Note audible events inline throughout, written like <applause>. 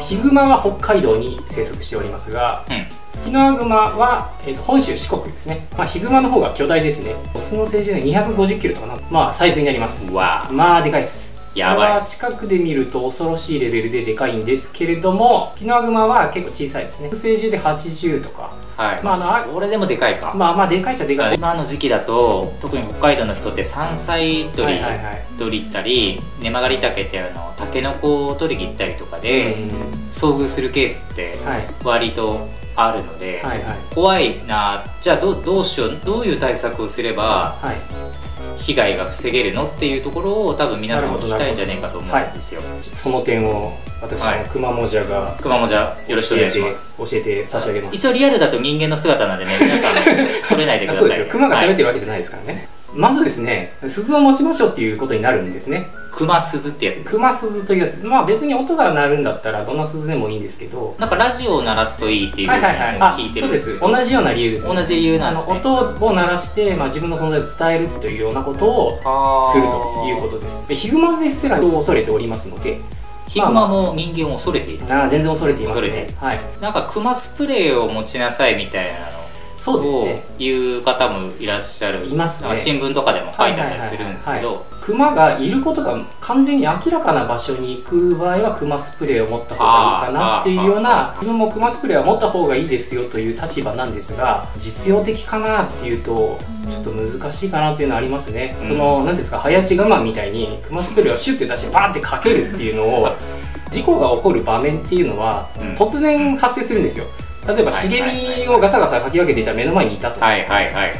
ヒグマは北海道に生息しておりますが、うん、ツキノワグマは、えーと、本州四国ですね、まあ、ヒグマの方が巨大ですね。オスの成重で250キロとかなまあサイズになります。わ。まあでかいですやばい。近くで見ると恐ろしいレベルででかいんですけれどもキノワグマは結構小さいですね。成重で80とか。はい。まあ、それでもでかいか。まあまあでかいっちゃでかい。今の時期だと特に北海道の人って山菜取り、り行ったり根曲がり竹ってあのタケノコを取りに行ったりとかで、遭遇するケースって割とあるので、はいはい、怖いな。じゃあどどうしよう。どういう対策をすれば、被害が防げるのっていうところを多分皆さんも聞きたいんじゃないかと思うんですよ、はい、その点を私のくまもじゃがくまもじゃよろしくお願いします。教えて差し上げます。一応リアルだと人間の姿なんでね <laughs> 皆さんそれないでください。そうですよ。熊が喋ってるわけじゃないですからね、はいまずですね鈴を持ちましょうっていうことになるんですね熊鈴ってやつ熊鈴というやつ。まあ別に音が鳴るんだったらどんな鈴でもいいんですけど。なんかラジオを鳴らすといいっていうのを聞いてる、そうです。同じような理由です、ね、同じ理由なんです、ね、音を鳴らして、まあ、自分の存在を伝えるというようなことをするということです。ヒグマですら恐れておりますので。ヒグマも人間を恐れている、ああ全然恐れていますね。はい。なんかクマスプレーを持ちなさいみたいなのそうですね。いう方もいらっしゃる。いますね。新聞とかでも書いてあったりするんですけど。熊がいることが完全に明らかな場所に行く場合はクマスプレーを持った方がいいかなっていうような自分もクマスプレーは持った方がいいですよという立場なんですが実用的かなっていうとちょっと難しいかなっていうのはありますね、うん、その何ですか早打ち我慢みたいにクマスプレーをシュッて出してバンってかけるっていうのを事故が起こる場面っていうのは突然発生するんですよ、例えば茂みをガサガサかき分けていたら目の前にいたと。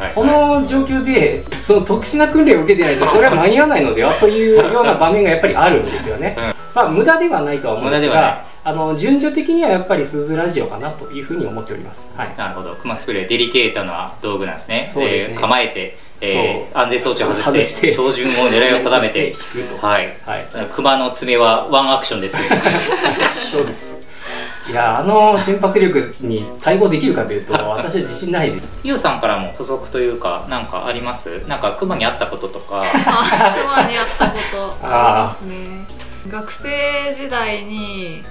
その状況でその特殊な訓練を受けてないとそれは間に合わないのではというような場面がやっぱりあるんですよね、うん、さあ無駄ではないとは思うんですがあの順序的にはやっぱり鈴ラジオかなというふうに思っております、はい、なるほど。クマスプレーデリケートな道具なんですね。そうですね、えー、構えてえー、安全装置を外して標準を狙いを定めて <laughs> はい、はい、熊の爪はワンアクションですよ。<laughs> そうですいやあの瞬発力に対応できるかというと <laughs> 私は自信ない。ですゆうさんからも補足というか何かあります？なんか熊に会ったこととか。<laughs> 熊に会ったことありますね。学生時代に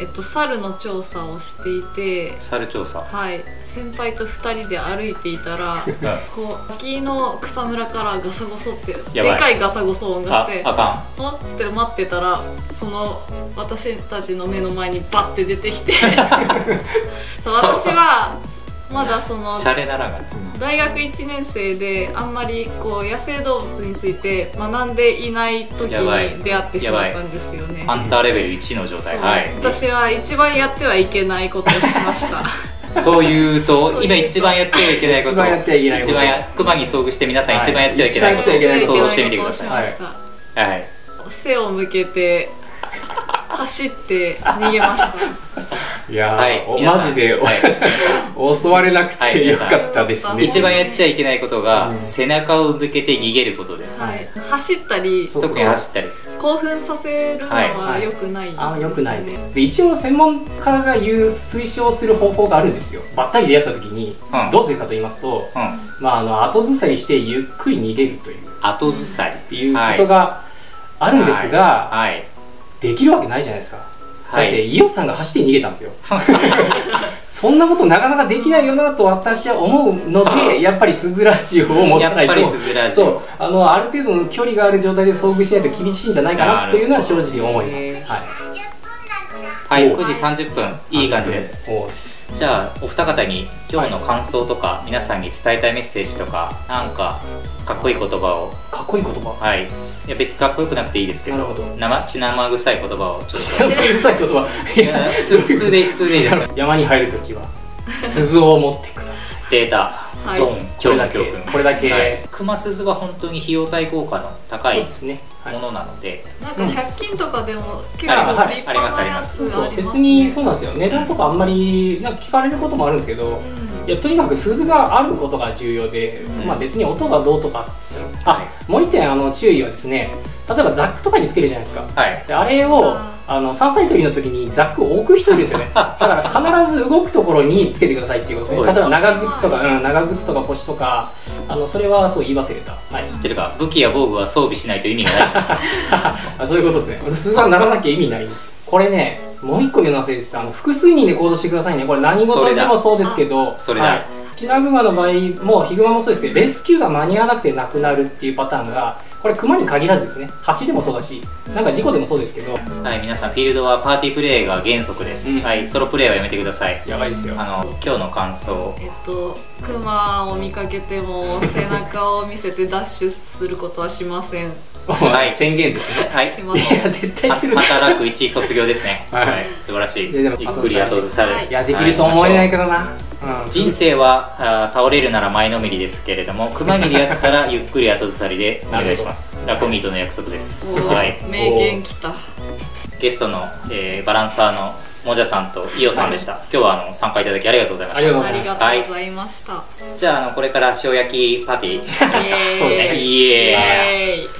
えっと、猿の調査をしていて猿調査。はい。先輩と2人で歩いていたら <laughs> こう秋の草むらからガサゴソってでかいガサゴソ音がしてあかん。って待ってたらその私たちの目の前にバッて出てきて。<laughs> そう私はまだそのシャレならがですね大学1年生であんまりこう野生動物について学んでいない時に出会ってしまったんですよね。ハンターレベル1の状態。はい。私は一番やってはいけないことをしました。<laughs> というと今一番やってはいけないこと一番やってはいけないこと。一番や熊に遭遇して皆さん一番やってはいけないことを想像してみてくださいはい、はい、背を向けて走って逃げましたいや、はい、マジで、はい、<laughs> 襲われなくてよかったです。ね、一番やっちゃいけないことが、うん、背中を向けて逃げることです、はい、走ったり特に走ったり。興奮させるのは良くない、ね、あ良くないです。で一応専門家が言う推奨する方法があるんですよ。ばったり出会った時に、どうするかと言いますと、うん、まああの後ずさりしてゆっくり逃げるという。後ずさり。っていうことがあるんですが、はい。できるわけないじゃないですか、はい、だって伊代さんが走って逃げたんですよ。<laughs> そんなことなかなかできないよなと私は思うのでやっぱりスズラジオを持たないと。そう。あのある程度の距離がある状態で遭遇しないと厳しいんじゃないかなというのは正直思います、はい、はい、9時30分。いい感じですじゃあお二方に今日の感想とか、皆さんに伝えたいメッセージとかなんかかっこいい言葉を。かっこいい言葉？はい。いや別にかっこよくなくていいですけど生血生臭い言葉をちょっと。血 <laughs> 生臭い言葉。普通普通で普通でいいです <laughs> 山に入る時は鈴を持ってください。データ。はい、ドン。今日の教訓これだけ、はい、熊鈴は本当に費用対効果の高いものなので。なんか100均とかでも結構立派なやつがあります別にそうなんですよ。値段とかあんまりなんか聞かれることもあるんですけど、うん、いやとにかく鈴があることが重要で、うん、まあ別に音がどうとかあ、もう一点あの注意はですね例えばザックとかにつけるじゃないですか、はい、であれをあの山菜採りの時にザックを置く人いるんですよね。<laughs> だから必ず動くところにつけてくださいっていうことですね。例えば長靴とか、うん、長靴とか腰とかあのそれはそう言い忘れた、はい、知ってるか？武器や防具は装備しないと意味がない <laughs> あそういうことですね。鈴はならなきゃ意味ない。これねもう一個言うの忘れてた。あの複数人で行動してくださいね。これ何事でもそうですけど。それだ、はい。キナグマの場合もヒグマもそうですけどレスキューが間に合わなくて亡くなるっていうパターンがこれクマに限らずですね。蜂でもそうだしなんか事故でもそうですけど。はい皆さんフィールドはパーティープレイが原則です、うん、はいソロプレイはやめてください。やばいですよ。あの今日の感想。えっとクマを見かけても背中を見せてダッシュすることはしません。はい、宣言ですね。はい。いや、絶対する。<laughs> 働く一卒業ですね。はい、素晴らしい。ゆっくり後ずさる。い。や、できると思えないけどな。人生はあ倒れるなら前のめりですけれども熊切やったらゆっくり後ずさりで <laughs> お願いします。ラコミートの約束です。はい。名言きた。ゲストの、えー、バランサーのもじゃさんとイオさんでした、はい、今日はあの参加いただきありがとうございました。ありがとうございました、はい、じゃああのこれから塩焼きパーティーしますか？そうですねイエーイ